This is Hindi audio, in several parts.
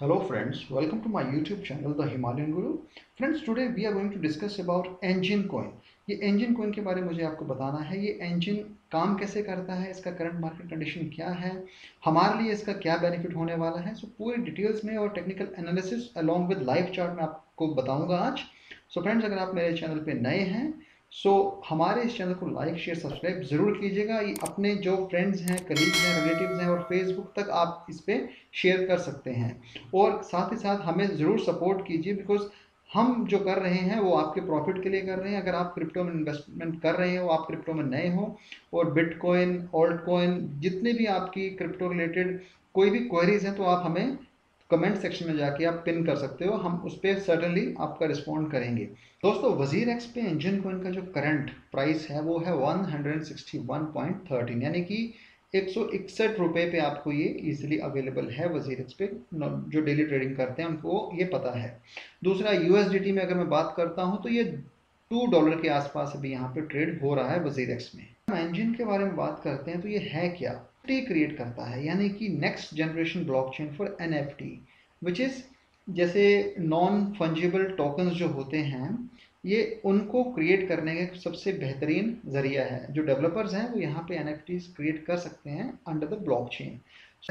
Hello friends, welcome to my YouTube channel The Himalayan Guru. Friends, today we are going to discuss about engine coin. ये engine coin के बारे में मुझे आपको बताना है ये engine काम कैसे करता है इसका करंट मार्केट कंडीशन क्या है हमारे लिए इसका क्या बेनिफिट होने वाला है सो so, पूरे डिटेल्स में और technical analysis along with live chart में आपको बताऊँगा आज सो so, फ्रेंड्स अगर आप मेरे चैनल पे नए हैं सो so, हमारे इस चैनल को लाइक शेयर सब्सक्राइब ज़रूर कीजिएगा। ये अपने जो फ्रेंड्स हैं कलीग्स हैं रिलेटिव्स हैं और फेसबुक तक आप इस पर शेयर कर सकते हैं। और साथ ही साथ हमें ज़रूर सपोर्ट कीजिए बिकॉज़ हम जो कर रहे हैं वो आपके प्रॉफिट के लिए कर रहे हैं। अगर आप क्रिप्टो में इन्वेस्टमेंट कर रहे हो आप क्रिप्टो में नए हो और बिटकॉइन ओल्ड कॉइन जितने भी आपकी क्रिप्टो रिलेटेड कोई भी क्वेरीज हैं तो आप हमें कमेंट सेक्शन में जाके आप पिन कर सकते हो, हम उस पर सर्टनली आपका रिस्पॉन्ड करेंगे। दोस्तों, वज़ीर एक्स पे इंजन का जो करंट प्राइस है, वो है one hundred sixty one point thirteen यानी कि एक सौ इकसठ रुपये पे आपको ये इजीली अवेलेबल है वज़ीर एक्स पे जो डेली ट्रेडिंग करते हैं, उनको ये पता है। दूसरा यूएसडीटी में अगर मैं बात करता हूँ तो ये टू डॉलर के आसपास अभी यहाँ पे ट्रेड हो रहा है वज़ीर एक्स में। हम इंजन के बारे में बात करते हैं तो ये है क्या? प्रीक्रिएट करता है, यानी कि next generation block chain for NFT which is जैसे नॉन फंजिबल टोकन्स जो होते हैं, ये उनको क्रिएट करने का सबसे बेहतरीन ज़रिया है। जो डेवलपर्स हैं, वो यहाँ पे एनएफटीज क्रिएट कर सकते हैं under the blockchain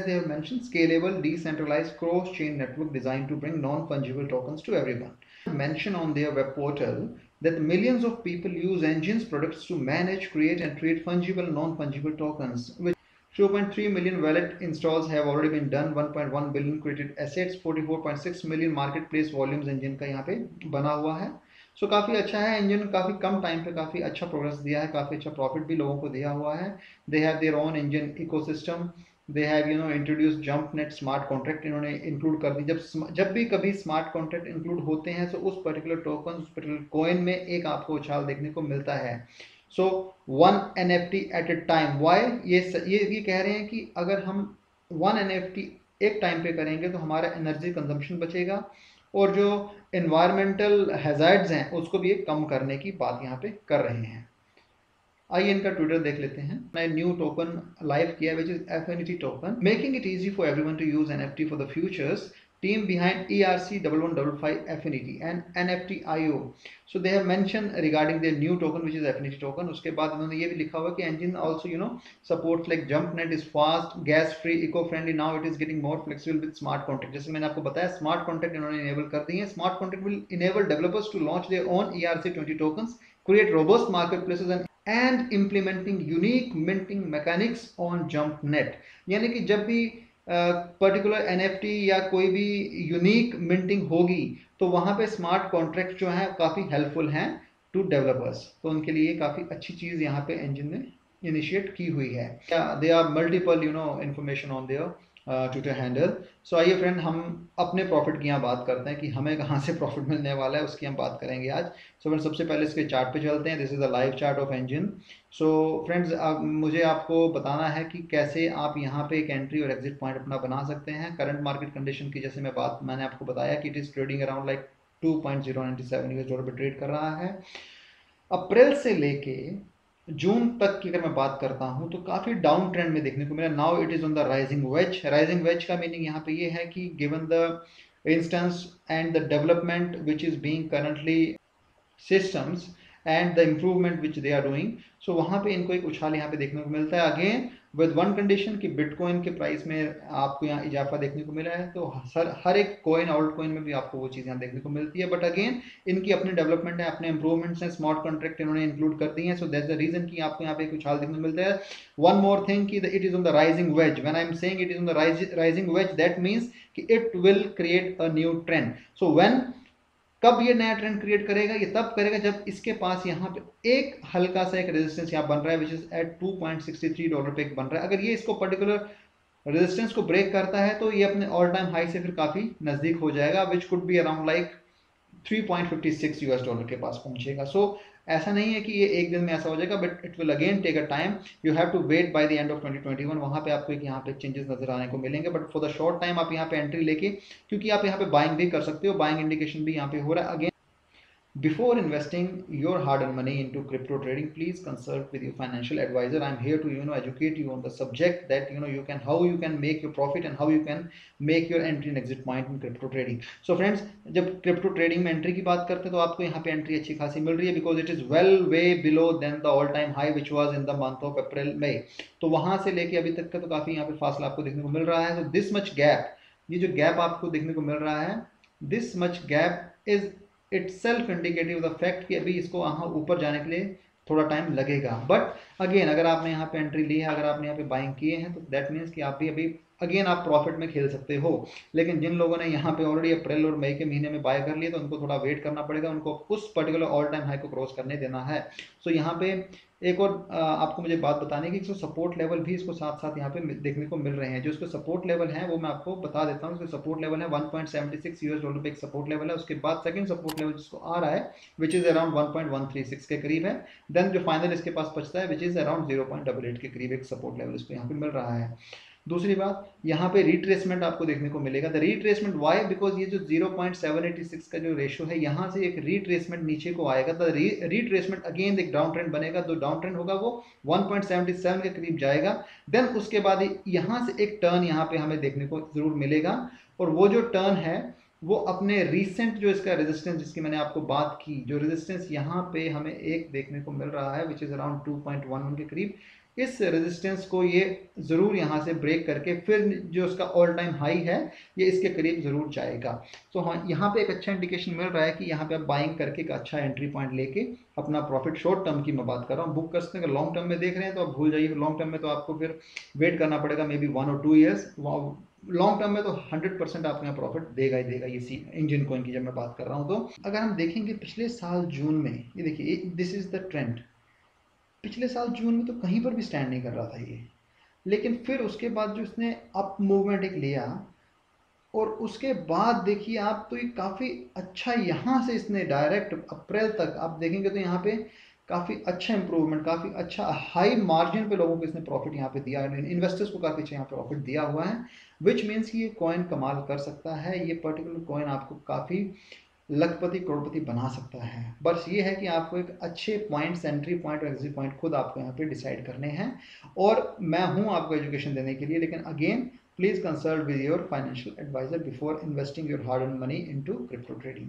they mention scalable decentralize cross chain network design to bring non fungible token to everyone mention on their web portal that millions of people use engines products to manage, create, and trade fungible non fungible tokens, which 2.3 million wallet installs have already been done. 1.1 billion created assets. 44.6 million marketplace volumes engine का यहाँ पे बना हुआ है। सो so, काफ़ी अच्छा है इंजन काफ़ी कम टाइम पे काफ़ी अच्छा प्रोग्रेस दिया है। काफ़ी अच्छा प्रॉफिट भी लोगों को दिया हुआ है। They have their own engine ecosystem they have you know introduce jump net smart contract इन्होंने इंक्लूड कर दी। जब जब भी कभी स्मार्ट कॉन्ट्रैक्ट इंक्लूड होते हैं तो उस पर्टिकुलर टोकन उस पर्टिकुलर कोइन में एक आपको उछाल देखने को मिलता है। So one an at a time why ये ये ये कह रहे हैं कि अगर हम वन एन एक टाइम पे करेंगे तो हमारा एनर्जी कंजम्पशन बचेगा और जो इन्वायरमेंटल हैजार्ड्स हैं, उसको भी कम करने की बात यहाँ पे कर रहे हैं। आइए इनका ट्विटर देख लेते हैं। मैं न्यू टोकन लाइव किया which is F token making it easy for everyone to use N F T for the futures team behind ERC1155 Affinity and NFT IO. So they have mentioned regarding their new token which is Affinity token. उसके बाद उन्होंने ये भी लिखा हुआ कि engine also you know supports like JumpNet is fast, gas free, eco friendly. Now it is getting more flexible with smart contract. जैसे मैंने आपको बताया smart contract इन्होंने enable कर दी है. Smart contract will enable developers to launch their own ERC20 tokens, create robust marketplaces and and implementing unique minting mechanics on JumpNet. यानी कि जब भी पर्टिकुलर एनएफटी या कोई भी यूनिक मिंटिंग होगी तो वहाँ पे स्मार्ट कॉन्ट्रैक्ट जो है, काफ़ी हेल्पफुल हैं टू डेवलपर्स तो उनके लिए काफ़ी अच्छी चीज़ यहाँ पे इंजन ने इनिशिएट की हुई है। They are multiple you know information on their Twitter handle so आइए फ्रेंड हम अपने प्रॉफिट की यहाँ बात करते हैं कि हमें कहाँ से प्रॉफिट मिलने वाला है उसकी हम बात करेंगे आज। सो so, फ्रेंड सबसे पहले इसके चार्ट पे चलते हैं। This is the live chart of engine so friends अब मुझे आपको बताना है कि कैसे आप यहाँ पे एक एंट्री और एग्जिट पॉइंट अपना बना सकते हैं। करंट मार्केट कंडीशन की जैसे मैं बात मैंने आपको बताया कि it is trading around like two point zero ninety seven trade कर रहा है। अप्रैल से लेके जून तक की अगर मैं बात करता हूँ तो काफ़ी डाउन ट्रेंड में देखने को मिला। Now it is on the rising wedge rising wedge का मीनिंग यहाँ पे ये है कि given the instance and the development which is being currently systems and the improvement which they are doing so वहाँ पे इनको एक उछाल यहाँ पे देखने को मिलता है। अगेन विद वन कंडीशन कि बिटकॉइन के प्राइस में आपको यहाँ इजाफा देखने को मिला है तो हर हर एक कॉइन ओल्ड कॉइन में भी आपको वो चीज़ यहाँ देखने को मिलती है। बट अगेन इनकी अपनी डेवलपमेंट है, अपने इंप्रूवमेंट्स हैं स्मार्ट कॉन्ट्रैक्ट इन्होंने इंक्लूड कर दी है। सो दैट द रीजन कि आपको यहाँ पे कुछ हाल देखने को मिलता है। वन मोर थिंग कि it is on the rising wedge when I am saying it is on the rising wedge that means कि it will create a new trend so when कब ये नया ट्रेंड क्रिएट करेगा, ये तब करेगा जब इसके पास यहाँ पे एक हल्का सा एक रेजिस्टेंस यहाँ बन रहा है विच इज़ एट 2.63 डॉलर पे एक बन रहा है। अगर ये इसको पर्टिकुलर रेजिस्टेंस को ब्रेक करता है तो ये अपने ऑल टाइम हाई से फिर काफ़ी नज़दीक हो जाएगा which could be around like 3.56 US dollar के पास पहुंचेगा। सो so, ऐसा नहीं है कि ये एक दिन में ऐसा हो जाएगा but it will again take a time you have to wait by the end of 2021 वहाँ पे आपको एक यहाँ पे चेंजेस नज़र आने को मिलेंगे but for the short time आप यहाँ पे एंट्री लेके क्योंकि आप यहाँ पे बाइंग भी कर सकते हो बाइंग इंडिकेशन भी यहाँ पे हो रहा है। Again before investing your hard-earned money into crypto trading please consult with your financial advisor i'm here to you know educate you on the subject that you know you can how you can make your profit and how you can make your entry and exit point in crypto trading so friends जब crypto trading में entry की बात करते हैं तो आपको यहाँ पे entry अच्छी खासी मिल रही है because it is well way below than the all time high which was in the month of April May तो वहाँ से लेके अभी तक का तो काफ़ी यहाँ पे फासला आपको देखने को मिल रहा है so this much gap ये जो गैप आपको देखने को मिल रहा है this much gap is itself indicative the fact कि अभी इसको यहाँ ऊपर जाने के लिए थोड़ा टाइम लगेगा। बट अगेन अगर आपने यहाँ पे एंट्री ली है, अगर आपने यहाँ पे बाइंग किए हैं तो दैट मीन्स कि आप भी अभी अगेन आप प्रॉफिट में खेल सकते हो। लेकिन जिन लोगों ने यहाँ पे ऑलरेडी अप्रैल और मई के महीने में बाय कर लिए तो उनको थोड़ा वेट करना पड़ेगा। उनको उस पर्टिकुलर ऑल टाइम हाई को क्रॉस करने देना है। सो so, यहाँ पे एक और आपको मुझे बात बताने की इसको सपोर्ट लेवल भी इसको साथ साथ यहाँ पे देखने को मिल रहे हैं। जो इसको सपोर्ट लेवल है, वो मैं आपको बता देता हूँ। इसको सपोर्ट लेवल है 1.76 यूएस डॉलर पे एक सपोर्ट लेवल है। उसके बाद सेकंड सपोर्ट लेवल जिसको आ रहा है विच इज़ अराउंड 1.136 के करीब है। देन जो फाइनल इसके पास बचता है which is around zero point double eight के करीब एक सपोर्ट लेवल इसको यहाँ पे मिल रहा है। दूसरी बात, यहाँ पे रिट्रेसमेंट आपको देखने को मिलेगा। द रिट्रेसमेंट वाई बिकॉज़ ये जो 0.786 का जो रेशो है, यहाँ से एक रिट्रेसमेंट नीचे को आएगा। द रिट्रेसमेंट अगेन एक डाउन ट्रेंड बनेगा। तो डाउन ट्रेंड होगा वो 1.77 के करीब जाएगा। देन उसके बाद यहाँ से एक टर्न यहाँ पे हमें देखने को ज़रूर मिलेगा। और वो जो टर्न है, वो अपने रिसेंट जो इसका रेजिस्टेंस जिसकी मैंने आपको बात की, जो रेजिस्टेंस यहाँ पे हमें एक देखने को मिल रहा है विच इज़ अराउंड 2.11 के करीब इस रेजिस्टेंस को ये ज़रूर यहाँ से ब्रेक करके फिर जो उसका ऑल टाइम हाई है, ये इसके करीब ज़रूर जाएगा। तो हाँ यहाँ पे एक अच्छा इंडिकेशन मिल रहा है कि यहाँ पे आप बाइंग करके एक अच्छा एंट्री पॉइंट लेके अपना प्रॉफिट शॉर्ट टर्म की मैं बात कर रहा हूँ। बुक कर सकते हैं लॉन्ग टर्म में देख रहे हैं तो आप भूल जाइए लॉन्ग टर्म में तो आपको फिर वेट करना पड़ेगा मे बी वन और टू ईयर्स लॉन्ग टर्म में तो 100 परसेंट आपको यहाँ प्रॉफिट देगा ही देगा, ये इंजन कॉइन की जब मैं बात कर रहा हूँ तो। अगर हम देखेंगे पिछले साल जून में, ये देखिए दिस इज़ द ट्रेंड पिछले साल जून में तो कहीं पर भी स्टैंड नहीं कर रहा था ये। लेकिन फिर उसके बाद जो इसने अप मूवमेंट एक लिया, और उसके बाद देखिए आप तो ये काफ़ी अच्छा यहाँ से इसने डायरेक्ट अप्रैल तक, आप देखेंगे तो यहाँ पे काफ़ी अच्छा इंप्रूवमेंट काफ़ी अच्छा हाई मार्जिन पे लोगों को इसने प्रॉफिट यहाँ पे दिया इन्वेस्टर्स को काफ़ी अच्छा यहाँ प्रॉफिट दिया हुआ है विच मीन्स ये कॉइन कमाल कर सकता है, ये पर्टिकुलर कॉइन आपको काफ़ी लखपति करोड़पति बना सकता है। बस ये है कि आपको एक अच्छे पॉइंट एंट्री पॉइंट और एग्जिट पॉइंट खुद आपको यहाँ पे डिसाइड करने हैं। और मैं हूँ आपको एजुकेशन देने के लिए, लेकिन again please consult with your financial advisor before investing your hard earned money into crypto trading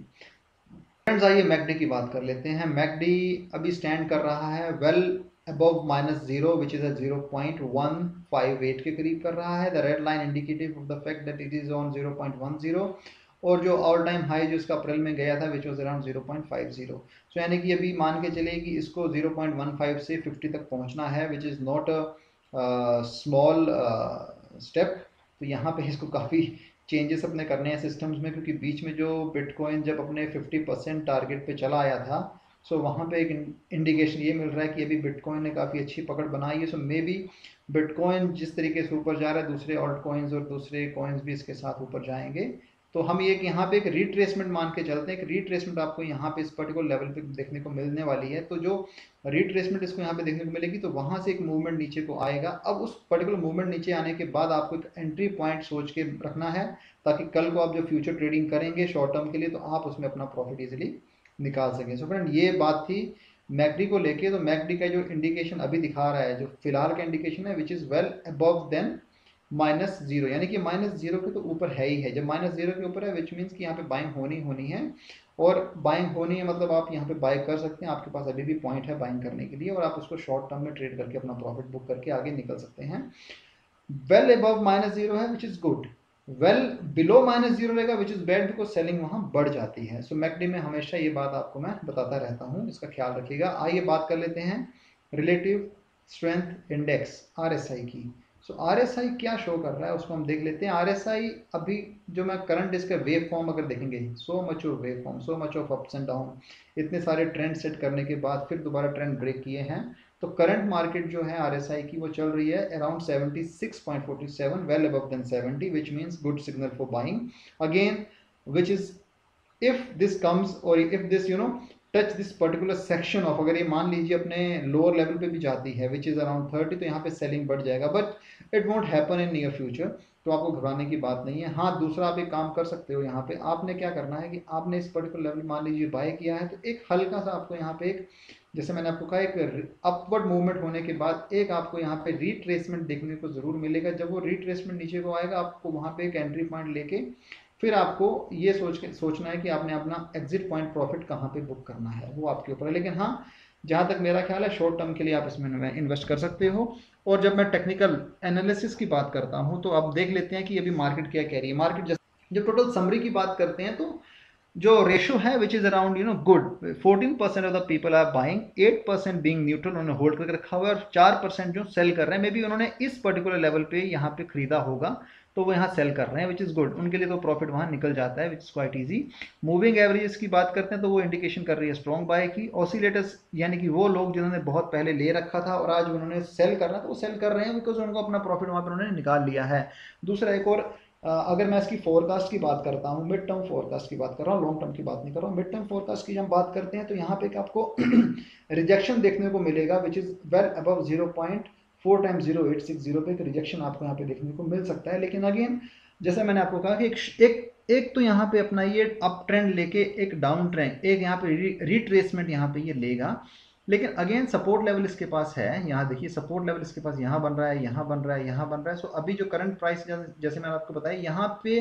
friends आइए मैकडी की बात कर लेते हैं। मैकडी अभी स्टैंड कर रहा है well above minus zero is a zero point one five eight के करीब कर रहा है। The red line indicative of the fact that it is on zero point one zero और जो ऑल टाइम हाई जो इसका अप्रैल में गया था which was around zero point five zero so यानी कि अभी मान के चले कि इसको ज़ीरो पॉइंट वन फाइव से फिफ्टी तक पहुँचना है which is not a small step तो यहाँ पे इसको काफ़ी चेंजेस अपने करने हैं सिस्टम्स में, क्योंकि बीच में जो बिटकॉइन जब अपने 50 परसेंट टारगेट पे चला आया था सो so वहाँ पे एक इंडिकेशन ये मिल रहा है कि अभी बिटकॉइन ने काफ़ी अच्छी पकड़ बनाई है। सो मे बी बिटकॉइन जिस तरीके से ऊपर जा रहा है, दूसरे ऑल्ट कॉइन्स और दूसरे कॉइन्स भी इसके साथ ऊपर जाएँगे। तो हम एक यहाँ पे एक रिट्रेसमेंट मान के चलते हैं। एक रिट्रेसमेंट आपको यहाँ पे इस पर्टिकुलर लेवल पे देखने को मिलने वाली है। तो जो रिट्रेसमेंट इसको यहाँ पे देखने को मिलेगी तो वहाँ से एक मूवमेंट नीचे को आएगा। अब उस पर्टिकुलर मूवमेंट नीचे आने के बाद आपको एक एंट्री पॉइंट सोच के रखना है, ताकि कल को आप जो फ्यूचर ट्रेडिंग करेंगे शॉर्ट टर्म के लिए तो आप उसमें अपना प्रॉफिट ईजिली निकाल सकें। सो फ्रेंड ये बात थी मैकडी को लेके। तो मैकडी का जो इंडिकेशन अभी दिखा रहा है, जो फ़िलहाल का इंडिकेशन है which is well above then minus zero यानी कि माइनस ज़ीरो के तो ऊपर है ही है। जब माइनस ज़ीरो के ऊपर है विच मीन्स कि यहाँ पे बाइंग होनी होनी है। और बाइंग होनी है मतलब आप यहाँ पे बाय कर सकते हैं। आपके पास अभी भी पॉइंट है बाइंग करने के लिए और आप उसको शॉर्ट टर्म में ट्रेड करके अपना प्रॉफिट बुक करके आगे निकल सकते हैं। वेल अबव माइनस ज़ीरो है which is good well below minus zero रहेगा which is bad because selling वहाँ बढ़ जाती है। सो so, मैकडी में हमेशा ये बात आपको मैं बताता रहता हूँ इसका ख्याल रखिएगा। आइए बात कर लेते हैं रिलेटिव स्ट्रेंथ इंडेक्स आरएसआई की। सो आर एस आई क्या शो कर रहा है, उसको हम देख लेते हैं। आर एस आई अभी जो मैं करंट इसका वेव फॉर्म अगर देखेंगे so much of wave form so much of ups and down इतने सारे ट्रेंड सेट करने के बाद फिर दोबारा ट्रेंड ब्रेक किए हैं। तो करंट मार्केट जो है आर एस आई की, वो चल रही है around seventy six point forty seven well above then seventy which means good signal for buying again which is if this comes और if this you know touch this particular section of अगर ये मान लीजिए अपने लोअर लेवल पे भी जाती है विच इज़ अराउंड थर्टी तो यहाँ पे सेलिंग बढ़ जाएगा but it won't happen in near future तो आपको घबराने की बात नहीं है। हाँ दूसरा आप एक काम कर सकते हो यहाँ पे, आपने क्या करना है कि आपने इस पर्टिकुलर लेवल मान लीजिए बाय किया है तो एक हल्का सा आपको यहाँ पे एक, जैसे मैंने आपको कहा, एक अपवर्ड मूवमेंट होने के बाद एक आपको यहाँ पे रिट्रेसमेंट देखने को ज़रूर मिलेगा। जब वो रिट्रेसमेंट नीचे को आएगा, आपको वहाँ पे एक एंट्री पॉइंट लेके फिर आपको ये सोच के, सोचना है कि आपने अपना एग्जिट पॉइंट प्रॉफिट कहाँ पे बुक करना है, वो आपके ऊपर है। लेकिन हाँ जहाँ तक मेरा ख्याल है शॉर्ट टर्म के लिए आप इसमें इन्वेस्ट कर सकते हो। और जब मैं टेक्निकल एनालिसिस की बात करता हूँ तो आप देख लेते हैं कि अभी मार्केट क्या कह रही है। मार्केट जब टोटल समरी की बात करते हैं तो जो रेशो है which is around you know good 14 percent of the people are buying 8 percent being neutral उन्होंने होल्ड करके रखा हुआ है, और 4 परसेंट जो सेल कर रहे हैं मे बी उन्होंने इस पर्टिकुलर लेवल पे यहाँ पे खरीदा होगा तो वो यहाँ सेल कर रहे हैं विच इज़ गुड उनके लिए तो प्रॉफिट वहाँ निकल जाता है which is quite easy moving average की बात करते हैं तो वो इंडिकेशन कर रही है स्ट्रॉन्ग बाय की. ऑसिलेटर्स यानी कि वो लोग जिन्होंने बहुत पहले ले रखा था, और आज उन्होंने सेल करना तो वो सेल कर रहे हैं बिकॉज़ उनको अपना प्रॉफिट वहाँ पर उन्होंने निकाल लिया है। दूसरा एक और अगर मैं इसकी फोरकास्ट की बात करता हूँ मिड टर्म फोरकास्ट की बात कर रहा हूँ लॉन्ग टर्म की बात नहीं कर रहा हूँ मिड टर्म फोरकास्ट की जब बात करते हैं तो यहाँ पे आपको रिजेक्शन देखने को मिलेगा which is well above zero point four time zero eight six zero पे एक रिजेक्शन आपको यहाँ पे देखने को मिल सकता है। लेकिन अगेन जैसे मैंने आपको कहा कि एक एक एक तो यहाँ पे अपना ये अप ट्रेंड लेके एक डाउन ट्रेंड एक यहाँ पे रिट्रेसमेंट यहाँ पे ये लेगा। लेकिन अगेन सपोर्ट लेवल इसके पास है, यहाँ देखिए सपोर्ट लेवल इसके पास यहाँ बन रहा है, यहाँ बन रहा है, यहाँ बन रहा है। सो अभी जो करंट प्राइस जैसे मैंने आपको बताया, यहाँ पे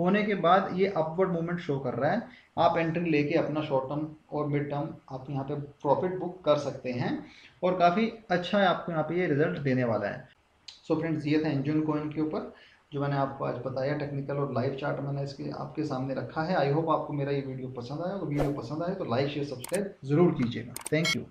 होने के बाद ये अपवर्ड मूवमेंट शो कर रहा है। आप एंट्री लेके अपना शॉर्ट टर्म और मिड टर्म आप यहाँ पे प्रॉफिट बुक कर सकते हैं और काफ़ी अच्छा है आपको यहाँ पे ये रिज़ल्ट देने वाला है। सो so फ्रेंड्स ये था एंजन कोइन के ऊपर, जो मैंने आपको आज बताया टेक्निकल और लाइव चार्ट मैंने इसके, आपके सामने रखा है। आई होप आपको मेरा ये वीडियो पसंद आया। अगर वीडियो पसंद आए तो लाइक शेयर सब्सक्राइब ज़रूर कीजिएगा। Thank you